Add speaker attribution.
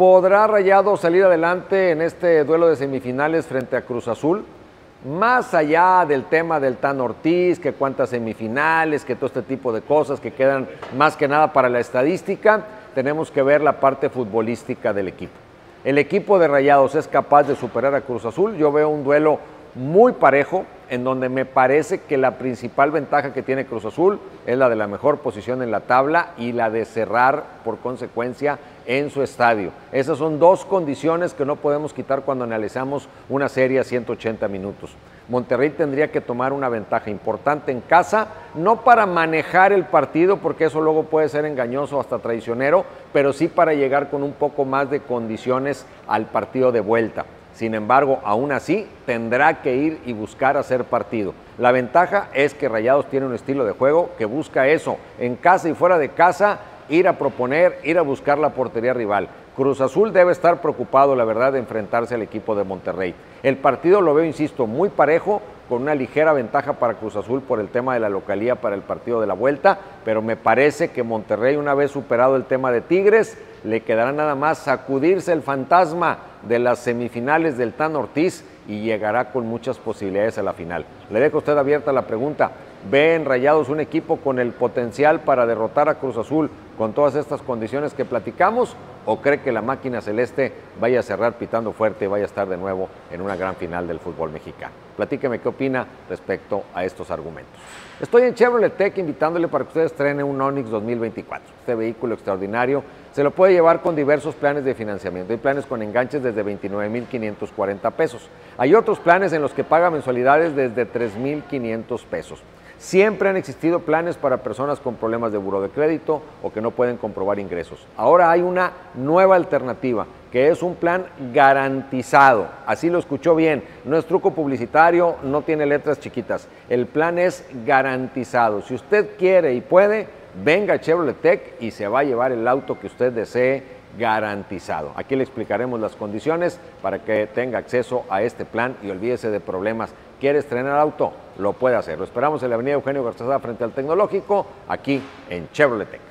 Speaker 1: ¿Podrá Rayado salir adelante en este duelo de semifinales frente a Cruz Azul? Más allá del tema del Tan Ortiz, que cuántas semifinales, que todo este tipo de cosas que quedan más que nada para la estadística, tenemos que ver la parte futbolística del equipo. El equipo de Rayados es capaz de superar a Cruz Azul. Yo veo un duelo muy parejo, en donde me parece que la principal ventaja que tiene Cruz Azul es la de la mejor posición en la tabla y la de cerrar por consecuencia en su estadio. Esas son dos condiciones que no podemos quitar cuando analizamos una serie a 180 minutos. Monterrey tendría que tomar una ventaja importante en casa, no para manejar el partido, porque eso luego puede ser engañoso hasta traicionero, pero sí para llegar con un poco más de condiciones al partido de vuelta. Sin embargo, aún así, tendrá que ir y buscar hacer partido. La ventaja es que Rayados tiene un estilo de juego que busca eso, en casa y fuera de casa, ir a proponer, ir a buscar la portería rival. Cruz Azul debe estar preocupado, la verdad, de enfrentarse al equipo de Monterrey. El partido lo veo, insisto, muy parejo, con una ligera ventaja para Cruz Azul por el tema de la localía para el partido de la vuelta, pero me parece que Monterrey, una vez superado el tema de Tigres, le quedará nada más sacudirse el fantasma de las semifinales del Tan Ortiz y llegará con muchas posibilidades a la final. Le dejo a usted abierta la pregunta. ¿Ve en Rayados un equipo con el potencial para derrotar a Cruz Azul con todas estas condiciones que platicamos? ¿O cree que la máquina celeste vaya a cerrar pitando fuerte y vaya a estar de nuevo en una gran final del fútbol mexicano? Platíqueme qué opina respecto a estos argumentos. Estoy en Chevrolet Tech invitándole para que usted estrene un Onix 2024. Este vehículo extraordinario se lo puede llevar con diversos planes de financiamiento. Hay planes con enganches desde 29.540 pesos. Hay otros planes en los que paga mensualidades desde 3.500 pesos. Siempre han existido planes para personas con problemas de buro de crédito o que no pueden comprobar ingresos. Ahora hay una nueva alternativa, que es un plan garantizado. Así lo escuchó bien. No es truco publicitario, no tiene letras chiquitas. El plan es garantizado. Si usted quiere y puede, venga a Chevrolet Tech y se va a llevar el auto que usted desee garantizado. Aquí le explicaremos las condiciones para que tenga acceso a este plan y olvídese de problemas quiere estrenar auto, lo puede hacer. Lo esperamos en la avenida Eugenio García frente al Tecnológico, aquí en Chevrolet Tech.